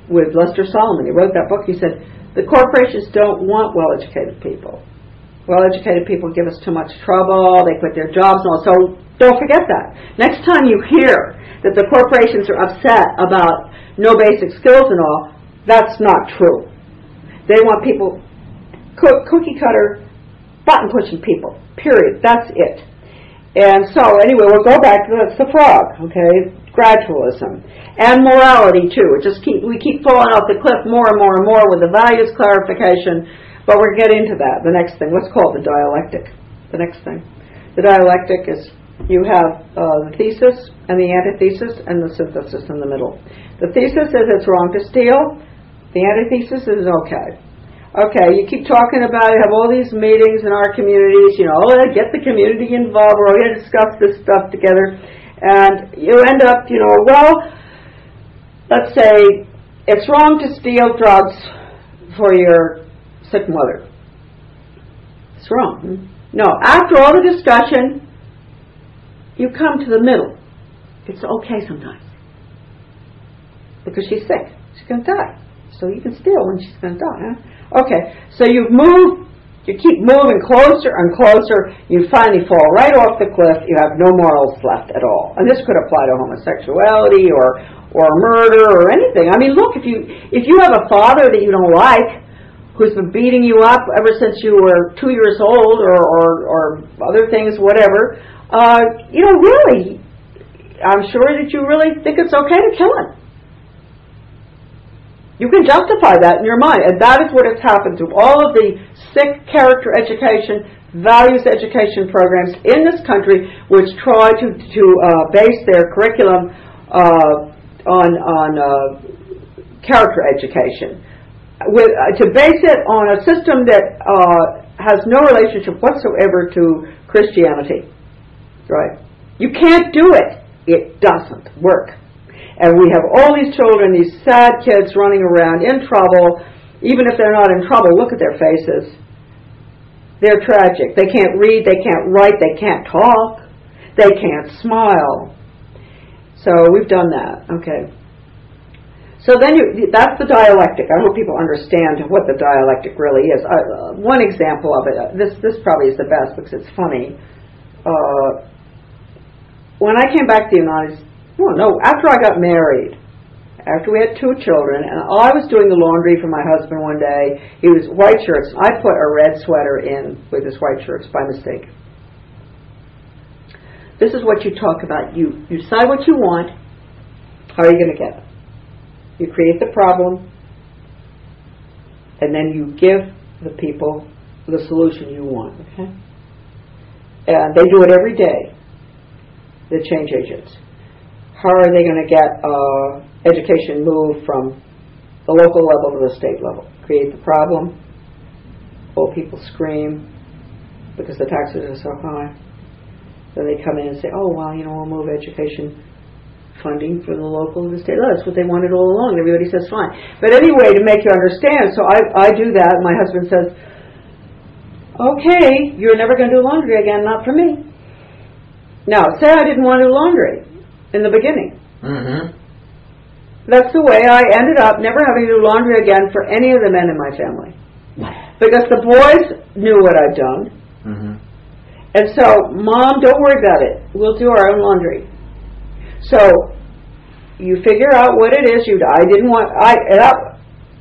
Speaker 2: with Lester Salamon. He wrote that book. He said the corporations don't want well-educated people. Well-educated people give us too much trouble. They quit their jobs and all. So don't forget that. Next time you hear that the corporations are upset about no basic skills and all, that's not true. They want people, cookie cutter, button pushing people. Period. That's it. And so, anyway, we'll go back to that's the frog, okay? Gradualism and morality too. It just keep we keep falling off the cliff more and more and more with the values clarification. But we're get into that. The next thing, let's call it the dialectic. The next thing. The dialectic is you have uh, the thesis and the antithesis and the synthesis in the middle. The thesis is it's wrong to steal. The antithesis is okay. Okay, you keep talking about it, have all these meetings in our communities, you know, oh, get the community involved, we're all going to discuss this stuff together, and you end up, you know, well, let's say it's wrong to steal drugs for your sick mother. It's wrong. No, after all the discussion, you come to the middle. It's okay sometimes. Because she's sick. She's going to die. So you can steal when she's going to die. Huh? Okay, so you move, you keep moving closer and closer. You finally fall right off the cliff. You have no morals left at all. And this could apply to homosexuality or or murder or anything. I mean, look, if you if you have a father that you don't like, who's been beating you up ever since you were two years old, or or, or other things, whatever, uh, you know, really, I'm sure that you really think it's okay to kill him. You can justify that in your mind, and that is what has happened to all of the sick character education, values education programs in this country, which try to to uh, base their curriculum uh, on on uh, character education, with uh, to base it on a system that uh, has no relationship whatsoever to Christianity. Right? You can't do it. It doesn't work. And we have all these children, these sad kids running around in trouble. Even if they're not in trouble, look at their faces. They're tragic. They can't read, they can't write, they can't talk, they can't smile. So we've done that. Okay. So then you, that's the dialectic. I hope people understand what the dialectic really is. Uh, one example of it, uh, this, this probably is the best because it's funny. Uh, when I came back to the United States, well, no, after I got married, after we had two children, and I was doing the laundry for my husband one day. He was white shirts. I put a red sweater in with his white shirts by mistake. This is what you talk about. You, you decide what you want. How are you going to get it? You create the problem, and then you give the people the solution you want. Okay? And they do it every day. The change agents how are they going to get uh, education moved from the local level to the state level? Create the problem, old people scream because the taxes are so high. Then they come in and say, oh, well, you know, we'll move education funding from the local to the state. Oh, that's what they wanted all along. Everybody says fine. But anyway, to make you understand, so I, I do that. My husband says, okay, you're never going to do laundry again, not for me. Now, say I didn't want to do laundry in the beginning.
Speaker 1: Mm-hmm.
Speaker 2: That's the way I ended up never having to do laundry again for any of the men in my family. Because the boys knew what I'd done.
Speaker 1: Mm-hmm.
Speaker 2: And so, Mom, don't worry about it. We'll do our own laundry. So, you figure out what it is you. I didn't want. I. I,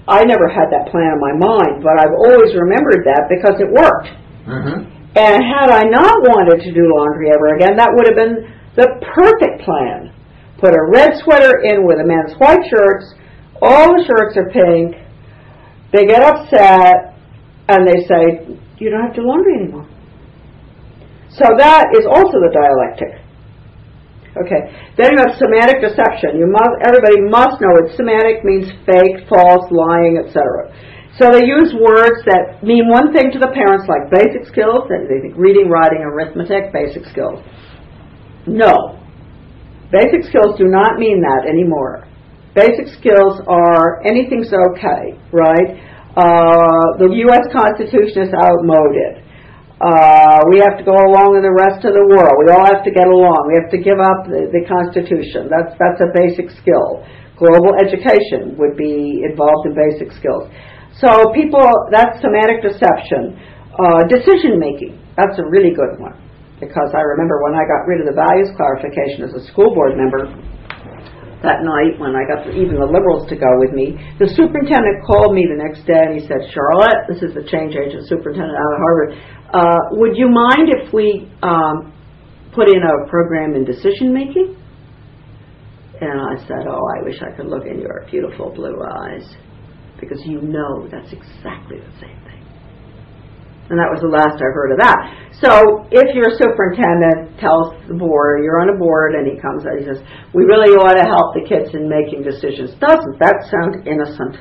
Speaker 2: I never had that plan in my mind, but I've always remembered that because it worked.
Speaker 1: Mm-hmm.
Speaker 2: And had I not wanted to do laundry ever again, that would have been the perfect plan. Put a red sweater in with the men's white shirts. All the shirts are pink. They get upset and they say, you don't have to laundry anymore. So that is also the dialectic. Okay. Then you have semantic deception. You must, everybody must know it. Semantic means fake, false, lying, etc. So they use words that mean one thing to the parents, like basic skills. They think reading, writing, arithmetic, basic skills. No. Basic skills do not mean that anymore. Basic skills are anything's okay, right? Uh, the U.S. Constitution is outmoded. Uh, we have to go along with the rest of the world. We all have to get along. We have to give up the, the Constitution. That's that's a basic skill. Global education would be involved in basic skills. So people, that's semantic deception. Uh, decision making. That's a really good one because I remember when I got rid of the values clarification as a school board member that night when I got even the liberals to go with me, the superintendent called me the next day and he said, Charlotte, this is the change agent superintendent out of Harvard, uh, would you mind if we um, put in a program in decision making? And I said, oh, I wish I could look in your beautiful blue eyes because you know that's exactly the same thing. And that was the last I heard of that. So if your superintendent tells the board, you're on a board, and he comes out, he says, we really ought to help the kids in making decisions. Doesn't that sound innocent?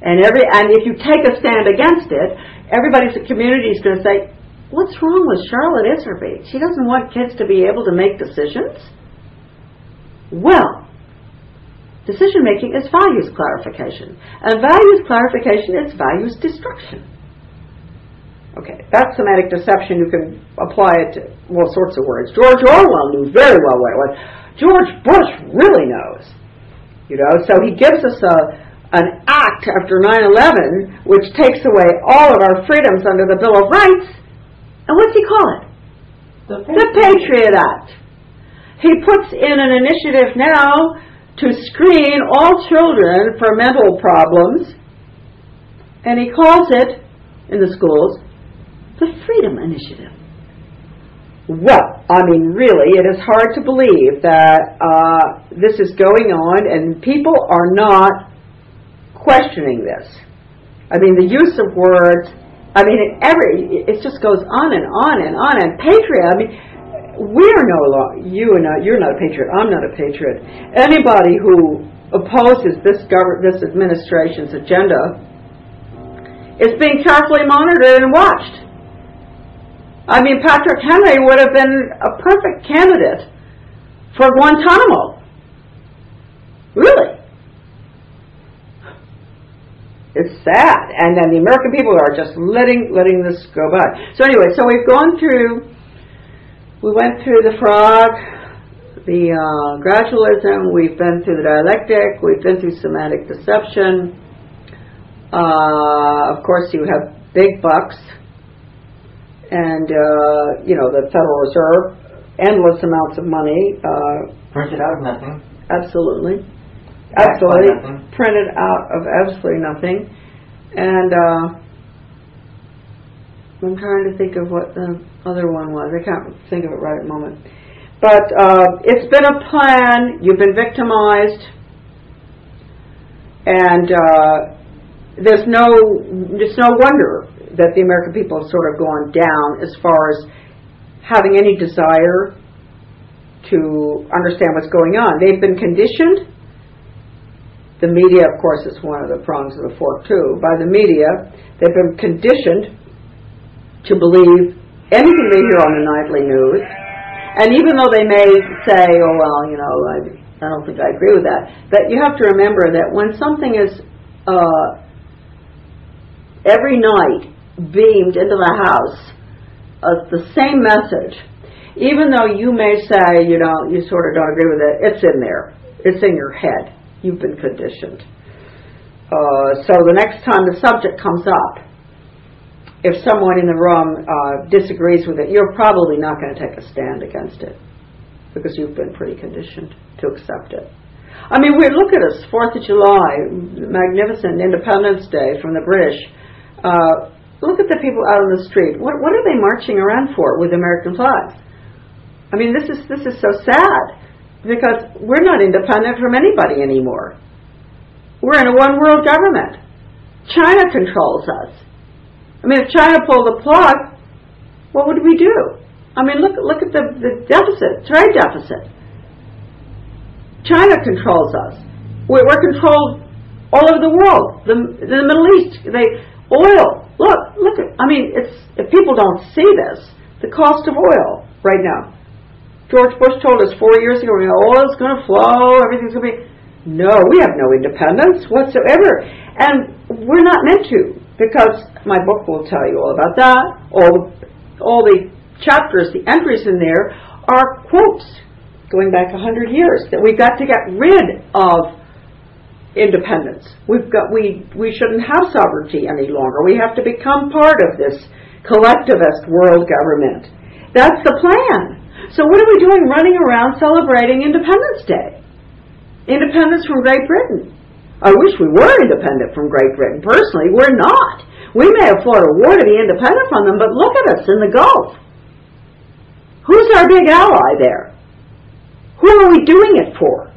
Speaker 2: And every and if you take a stand against it, everybody's community is going to say, what's wrong with Charlotte Iserbyt? She doesn't want kids to be able to make decisions? Well, decision making is values clarification. And values clarification is values destruction. Okay, that's semantic deception. You can apply it to all sorts of words. George Orwell knew very well what it was. George Bush really knows. You know, so he gives us a, an act after 9-11 which takes away all of our freedoms under the Bill of Rights. And what's he call it?
Speaker 1: The
Speaker 2: The Patriot Act. He puts in an initiative now to screen all children for mental problems, and he calls it, in the schools, the Freedom Initiative. Well, I mean, really, it is hard to believe that uh, this is going on and people are not questioning this. I mean, the use of words, I mean, it, every, it just goes on and on and on. And patriot, I mean, we're no longer, you are not, you're not a patriot, I'm not a patriot. Anybody who opposes this government, this administration's agenda is being carefully monitored and watched. I mean, Patrick Henry would have been a perfect candidate for Guantanamo. Really. It's sad. And then the American people are just letting letting this go by. So anyway, so we've gone through we went through the frog, the uh, gradualism, we've been through the dialectic, we've been through semantic deception. Uh, of course, you have big bucks, and uh, you know the Federal Reserve, endless amounts of money. Uh,
Speaker 1: Printed out of nothing.
Speaker 2: absolutely,
Speaker 1: Backed
Speaker 2: absolutely
Speaker 1: nothing.
Speaker 2: printed out of absolutely nothing, and uh, I'm trying to think of what the other one was. I can't think of it right at the moment. But uh, it's been a plan. You've been victimized, and uh, there's no there's no wonder that the American people have sort of gone down as far as having any desire to understand what's going on. They've been conditioned. The media, of course, is one of the prongs of the fork too. By the media, they've been conditioned to believe anything they hear on the nightly news. And even though they may say, oh, well, you know, I, I don't think I agree with that, but you have to remember that when something is uh, every night beamed into the house, uh, the same message, even though you may say, you know, you sort of don't agree with it, it's in there. It's in your head. You've been conditioned. Uh, so the next time the subject comes up, if someone in the room uh, disagrees with it, you're probably not going to take a stand against it because you've been pretty conditioned to accept it. I mean, we look at us, Fourth of July, magnificent Independence Day from the British. Uh, look at the people out on the street. What, what are they marching around for with American flags? I mean, this is this is so sad because we're not independent from anybody anymore. We're in a one world government. China controls us. I mean, if China pulled the plug, what would we do? I mean, look look at the, the deficit, trade deficit. China controls us. We're, we're controlled all over the world. The, the Middle East, they oil. Look, look at. I mean, it's if people don't see this, the cost of oil right now. George Bush told us four years ago, know, oil's going to flow, everything's going to be. No, we have no independence whatsoever, and we're not meant to because my book will tell you all about that. All all the chapters, the entries in there are quotes going back a hundred years that we've got to get rid of independence. We've got we we shouldn't have sovereignty any longer. We have to become part of this collectivist world government. That's the plan. So what are we doing running around celebrating Independence Day? Independence from Great Britain. I wish we were independent from Great Britain. Personally, we're not. We may have fought a war to be independent from them, but look at us in the Gulf. Who's our big ally there? Who are we doing it for?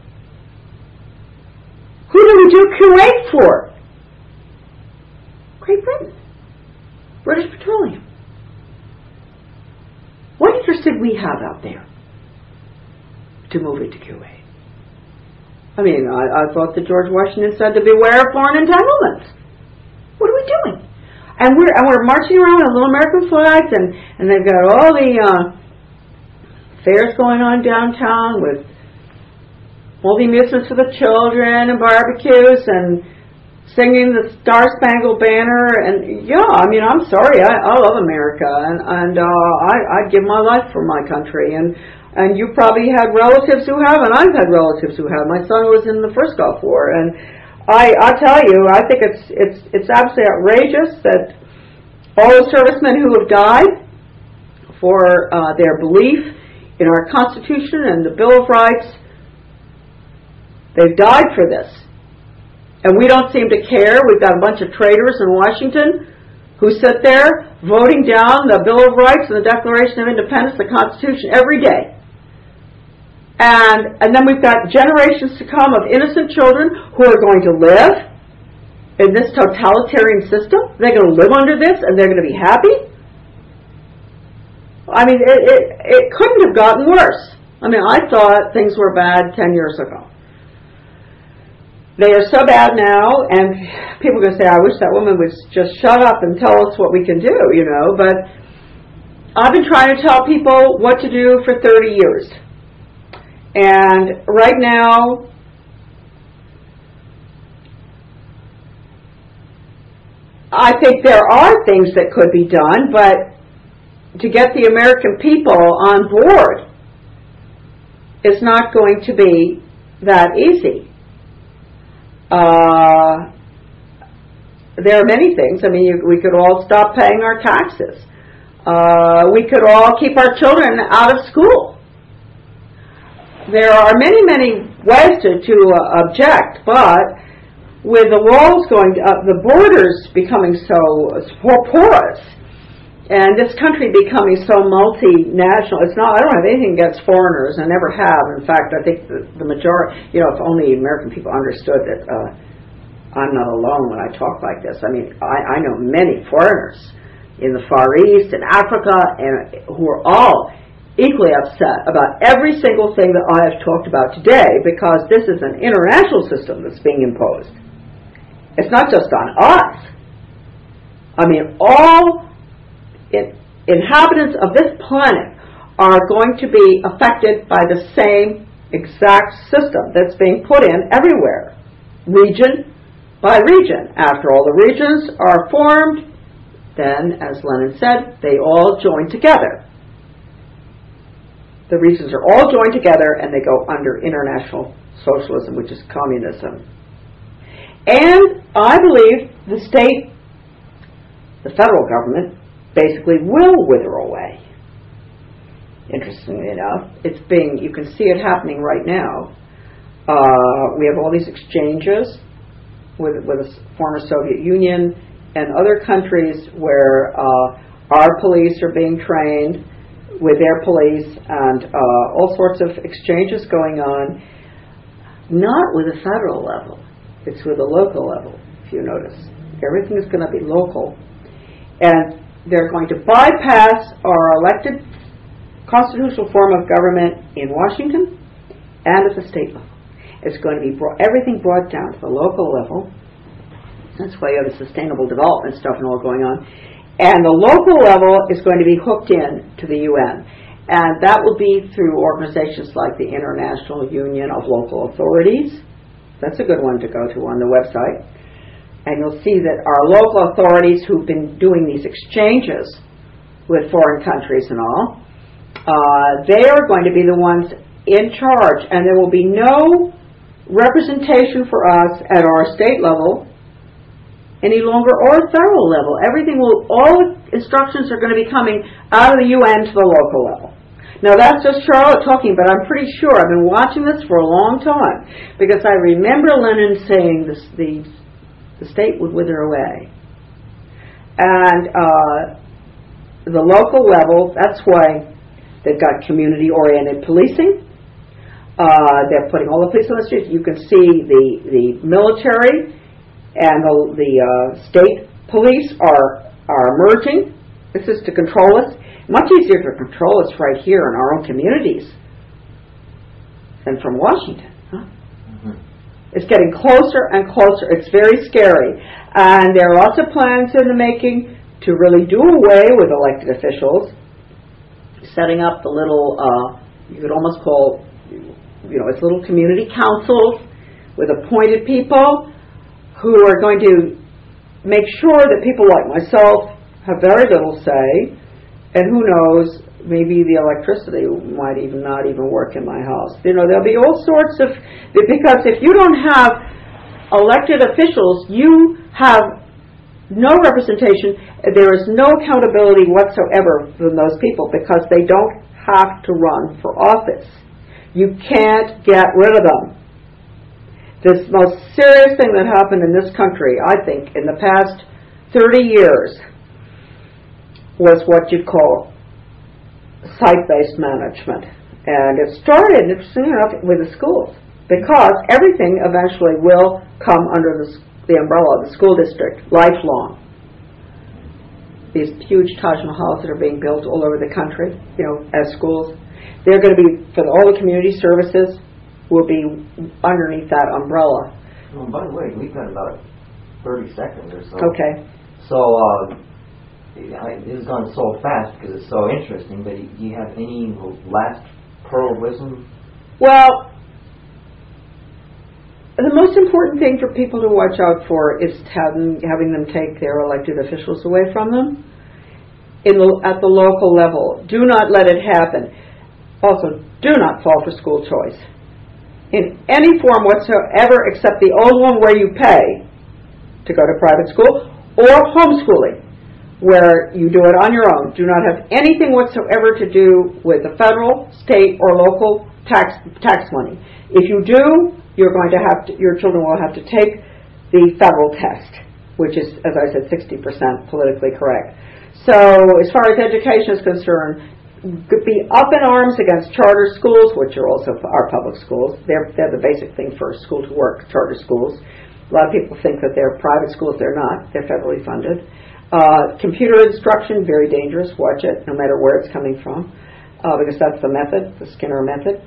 Speaker 2: Who do we do Kuwait for? Great Britain. British Petroleum. What interest did we have out there to move it to Kuwait? I mean, I, I thought that George Washington said to beware of foreign entanglements. What are we doing? And we're and we're marching around with little American flags, and and they've got all the uh, fairs going on downtown with all the amusements for the children and barbecues and singing the Star Spangled Banner. And yeah, I mean, I'm sorry, I, I love America, and and uh, I I'd give my life for my country, and and you probably had relatives who have, and I've had relatives who have. My son was in the first Gulf War, and I I tell you, I think it's it's it's absolutely outrageous that all the servicemen who have died for uh, their belief in our Constitution and the Bill of Rights They've died for this. And we don't seem to care. We've got a bunch of traitors in Washington who sit there voting down the Bill of Rights and the Declaration of Independence, the Constitution, every day. And, and then we've got generations to come of innocent children who are going to live in this totalitarian system. They're going to live under this and they're going to be happy. I mean, it, it, it couldn't have gotten worse. I mean, I thought things were bad 10 years ago. They are so bad now, and people are going to say, I wish that woman would just shut up and tell us what we can do, you know, but I've been trying to tell people what to do for 30 years. And right now, I think there are things that could be done, but to get the American people on board is not going to be that easy. Uh, there are many things. I mean, you, we could all stop paying our taxes. Uh, we could all keep our children out of school. There are many, many ways to, to uh, object, but with the walls going, uh, the borders becoming so porous, and this country becoming so multinational, it's not, I don't have anything against foreigners, I never have. In fact, I think the, the majority, you know, if only American people understood that uh, I'm not alone when I talk like this. I mean, I, I know many foreigners in the Far East and Africa and who are all equally upset about every single thing that I have talked about today because this is an international system that's being imposed. It's not just on us. I mean, all it, inhabitants of this planet are going to be affected by the same exact system that's being put in everywhere, region by region. After all the regions are formed, then, as Lenin said, they all join together. The regions are all joined together and they go under international socialism, which is communism. And I believe the state, the federal government, basically will wither away. Interestingly enough, it's being, you can see it happening right now. Uh, we have all these exchanges with, with the former Soviet Union and other countries where uh, our police are being trained with their police and uh, all sorts of exchanges going on, not with a federal level, it's with a local level, if you notice. Everything is going to be local. And they're going to bypass our elected constitutional form of government in Washington and at the state level. It's going to be brought, everything brought down to the local level. That's why you have the sustainable development stuff and all going on. And the local level is going to be hooked in to the UN. And that will be through organizations like the International Union of Local Authorities. That's a good one to go to on the website and you'll see that our local authorities who've been doing these exchanges with foreign countries and all, uh, they are going to be the ones in charge, and there will be no representation for us at our state level any longer or federal level. Everything will, all instructions are going to be coming out of the UN to the local level. Now that's just Charlotte talking, but I'm pretty sure I've been watching this for a long time because I remember Lenin saying this, these the state would wither away. And uh, the local level, that's why they've got community-oriented policing. Uh, they're putting all the police on the streets. You can see the, the military and the, the uh, state police are are emerging. This is to control us. Much easier to control us right here in our own communities than from Washington. It's getting closer and closer. It's very scary. And there are lots of plans in the making to really do away with elected officials, setting up the little, uh, you could almost call, you know, it's little community councils with appointed people who are going to make sure that people like myself have very little say, and who knows, maybe the electricity might even not even work in my house. You know, there'll be all sorts of, because if you don't have elected officials, you have no representation, there is no accountability whatsoever from those people because they don't have to run for office. You can't get rid of them. The most serious thing that happened in this country, I think, in the past 30 years was what you'd call site-based management. And it started, interestingly enough, with the schools, because everything eventually will come under the, the umbrella of the school district, lifelong. These huge Taj Mahals that are being built all over the country, you know, as schools, they're going to be, for all the community services, will be underneath that umbrella.
Speaker 1: Well, by the way, we've got about 30 seconds or so.
Speaker 2: Okay.
Speaker 1: So, uh, I, this has gone so fast because it's so interesting, but do you have any last pearl wisdom?
Speaker 2: Well, the most important thing for people to watch out for is having, having them take their elected officials away from them in the, at the local level. Do not let it happen. Also, do not fall for school choice in any form whatsoever except the old one where you pay to go to private school or homeschooling where you do it on your own. Do not have anything whatsoever to do with the federal, state, or local tax tax money. If you do, you're going to have to, your children will have to take the federal test, which is, as I said, 60% politically correct. So, as far as education is concerned, be up in arms against charter schools, which are also our public schools. They're, they're the basic thing for school to work, charter schools. A lot of people think that they're private schools. They're not. They're federally funded. Uh, computer instruction, very dangerous. Watch it, no matter where it's coming from, uh, because that's the method, the Skinner method,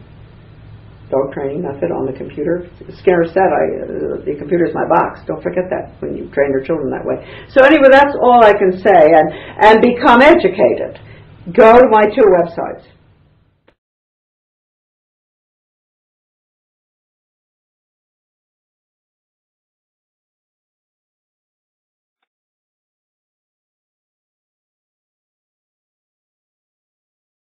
Speaker 2: dog training method on the computer. Skinner said, "I uh, the computer is my box." Don't forget that when you train your children that way. So anyway, that's all I can say. And and become educated. Go to my two websites,